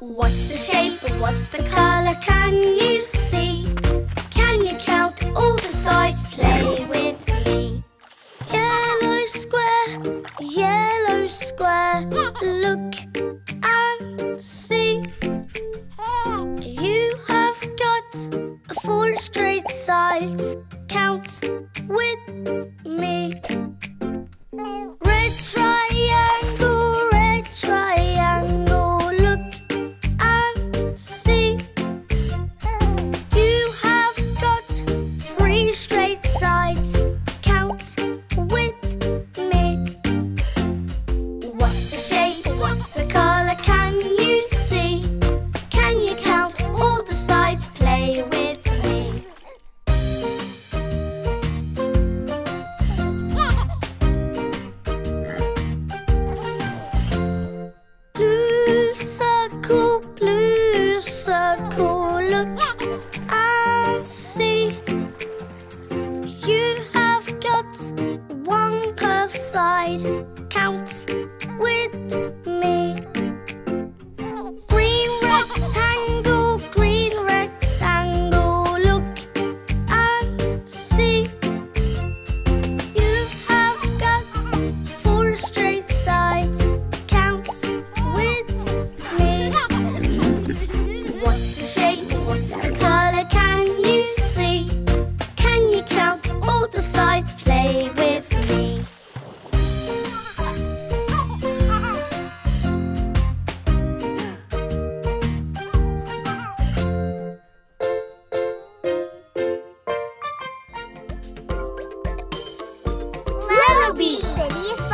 What's the shape what's the colour? Bye! Ubi.